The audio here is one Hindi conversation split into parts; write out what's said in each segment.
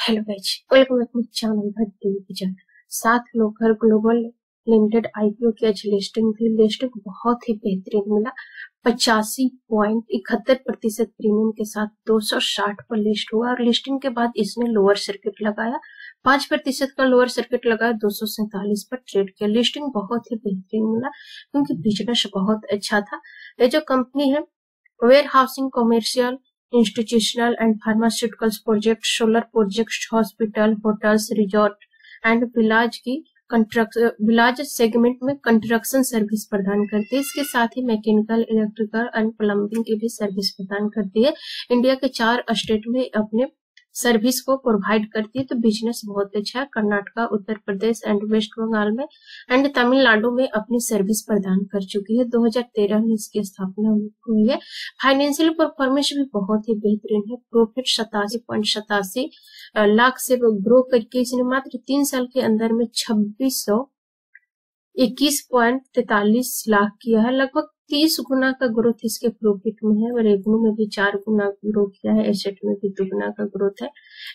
Hello guys welcome back to channel Bhat TV kitchen सात लोकर ग्लोबल लिमिटेड आईपीओ की आज लिस्टिंग थी लिस्टिंग बहुत ही बेहतरीन मिला। पचासी पॉइंट इकहत्तर प्रतिशत प्रीमियम के साथ 260 पर लिस्ट हुआ और लिस्टिंग के बाद इसने लोअर सर्किट लगाया। पाँच प्रतिशत का लोअर सर्किट लगाया, दो पर ट्रेड किया। लिस्टिंग बहुत ही बेहतरीन मिला क्योंकि बिज़नेस बहुत अच्छा था। ये जो कंपनी है warehousing commercial institutional and pharmaceuticals project, solar projects, hospital, hotels, resort and villas की कंस्ट्रक्शन विलाज सेगमेंट में कंस्ट्रक्शन सर्विस प्रदान करती है। इसके साथ ही मैकेनिकल इलेक्ट्रिकल एंड प्लम्बिंग की भी सर्विस प्रदान करती है। इंडिया के चार स्टेट में अपने सर्विस को प्रोवाइड करती है तो बिज़नेस बहुत अच्छा है। कर्नाटका, उत्तर प्रदेश एंड वेस्ट बंगाल में एंड तमिलनाडु में अपनी सर्विस प्रदान कर चुकी है। 2013 में इसकी स्थापना हुई है। फाइनेंशियल परफॉर्मेंस भी बहुत ही बेहतरीन है। प्रॉफिट सतासी पॉइंट सतासी लाख से ग्रो करके इसने मात्र तीन साल के अंदर में छब्बीस सौ इक्कीस पॉइंट तैतालीस लाख किया है। लगभग तीस गुना का ग्रोथ इसके प्रॉफिट में है रेवेन्यू में भी चार गुना ग्रो किया है एसेट में भी दो गुना का ग्रोथ है।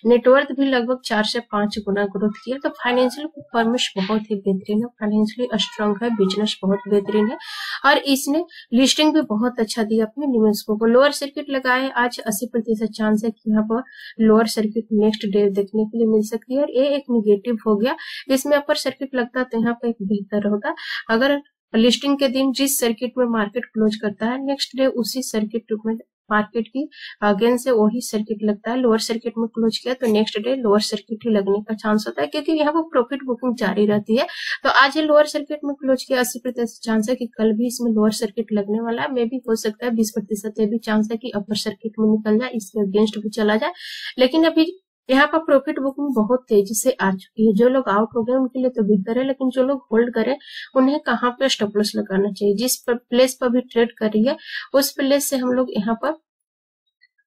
नेटवर्थ भी लगभग चार से पाँच गुना ग्रोथ किया तो फाइनेंशियल परफॉर्मेंस बहुत ही बेहतरीन है फाइनेंशियली स्ट्रांग है बिज़नेस बहुत बेहतरीन है, और इसने लिस्टिंग भी बहुत अच्छा दिया अपने निवेशकों को। लोअर सर्किट लगाए, आज अस्सी प्रतिशत चांस है कि यहाँ पर लोअर सर्किट नेक्स्ट डे देखने के लिए मिल सकती है, और ये एक निगेटिव हो गया इसमें अपर सर्किट लगता तो यहाँ पर एक बेहतर होगा। अगर लिस्टिंग के दिन जिस सर्किट में मार्केट क्लोज करता है नेक्स्ट डे उसी सर्किट में मार्केट की अगेन से वही सर्किट लगता है लोअर सर्किट में क्लोज किया तो नेक्स्ट डे लोअर सर्किट ही लगने का चांस होता है, क्योंकि यहाँ पर प्रॉफिट बुकिंग जारी रहती है। तो आज ये लोअर सर्किट में क्लोज किया, अस्सी प्रतिशत चांस है कि कल भी इसमें लोअर सर्किट लगने वाला है। मे भी हो सकता है बीस प्रतिशत भी चांस है कि अपर सर्किट में निकल जाए इसके अगेंस्ट भी चला जाए। लेकिन अभी यहाँ पर प्रॉफिट बुकिंग बहुत तेज़ी से आ चुकी है। जो लोग आउट हो गए, उनके लिए तो बेहतर है, लेकिन जो लोग होल्ड करे, उन्हें कहाँ पे स्टॉप लॉस लगाना चाहिए? जिस प्लेस पर भी ट्रेड कर रही है, उस प्लेस से हम लोग यहाँ पर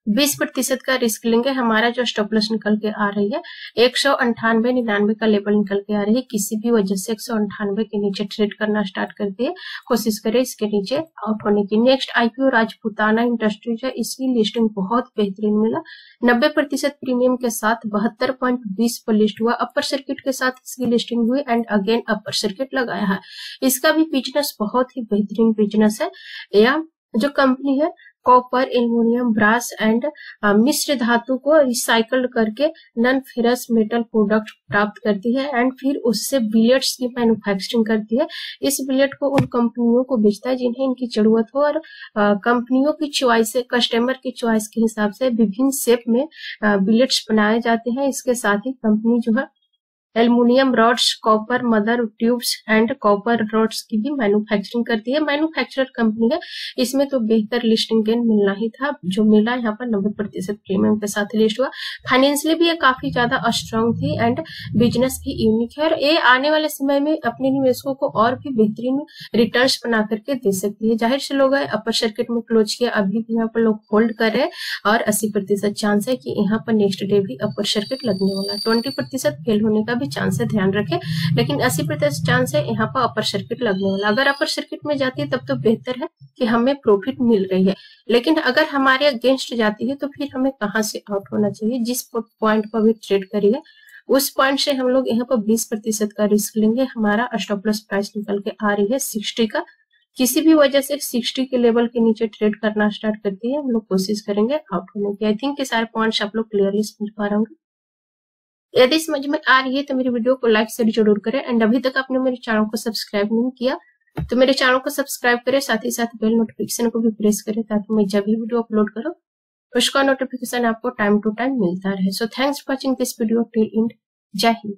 बीस प्रतिशत का रिस्क लेंगे। हमारा जो स्टॉप लॉस निकल के आ रही है, एक सौ अंठानवे निन्यानवे का लेवल निकल के आ रही है। किसी भी वजह से एक सौ अंठानवे के नीचे ट्रेड करना स्टार्ट कर दिए। कोशिश करें इसके नीचे आउट होने की। नेक्स्ट आईपीओ राजपुताना इंडस्ट्रीज़ है। इसकी लिस्टिंग बहुत बेहतरीन मिला। नब्बे प्रतिशत प्रीमियम के साथ बहत्तर पॉइंट बीस पर लिस्ट हुआ। अपर सर्किट के साथ इसकी लिस्टिंग हुई एंड अगेन अपर सर्किट लगाया है। इसका भी बिज़नेस बहुत ही बेहतरीन बिज़नेस है। या जो कंपनी है कॉपर एल्यूमिनियम ब्रास एंड मिश्र धातु को रिसाइकल करके नॉन फेरस मेटल प्रोडक्ट प्राप्त करती है एंड फिर उससे बिलेट्स की मैन्युफैक्चरिंग करती है। इस बिलेट को उन कंपनियों को बेचता है जिन्हें इनकी ज़रूरत हो और कंपनियों की चॉइस कस्टमर की च्वाइस के हिसाब से विभिन्न शेप में बिलेट्स बनाए जाते हैं। इसके साथ ही कंपनी जो है aluminium rods, copper, mother tubes and copper rods की भी मैन्युफैक्चरिंग करती है। मैन्युफैक्चरर कंपनी है इसमें तो बेहतर लिस्टिंग गेन मिलना ही था, जो मिला यहाँ पर नब्बे प्रतिशत प्रीमियम के साथ लिस्ट हुआ। फाइनेंशियली भी ये काफ़ी ज़्यादा स्ट्रांग थी एंड बिज़नेस भी यूनिक है और ये आने वाले समय में अपने निवेशकों को और भी बेहतरीन रिटर्न बना करके दे सकती है। ज़ाहिर से लोग अपर सर्किट में क्लोज किया, अभी भी यहाँ पर लोग होल्ड कर रहे हैं और अस्सी प्रतिशत चांस है कि यहाँ पर नेक्स्ट डे भी अपर सर्किट लगने वाला ट्वेंटी प्रतिशत फेल होने का भी चांस है ध्यान रखें, लेकिन अस्सी प्रतिशत चांस है, यहाँ पर अपर सर्किट लगने वाला अगर अपर सर्किट में जाती है, तब तो बेहतर है कि हमें प्रॉफिट मिल रही है। लेकिन अगर हमारे अगेंस्ट जाती है तो फिर हमें कहाँ से आउट होना चाहिए? जिस पॉइंट पर भी ट्रेड करिए, उस पॉइंट से हम लोग यहाँ पर 20 प्रतिशत का रिस्क लेंगे। हमारा स्टॉप लॉस प्राइस निकल के आ रही है 60 का। किसी भी वजह से 60 के लेवल के नीचे ट्रेड करना स्टार्ट करती है हम लोग कोशिश करेंगे आउट होने की। आई थिंक सारे पॉइंट्स आप लोग क्लियरली समझ पा रहे होंगे। यदि समझ में आ रही है तो मेरी वीडियो को लाइक से ज़रूर करें। एंड अभी तक आपने मेरे चैनल को सब्सक्राइब नहीं किया तो मेरे चैनल को सब्सक्राइब करें, साथ ही साथ बेल नोटिफिकेशन को भी प्रेस करें ताकि मैं जब भी वीडियो अपलोड करूँ, उसका नोटिफिकेशन आपको टाइम टू टाइम मिलता रहे। So thanks for watching this video till end जय हिंद।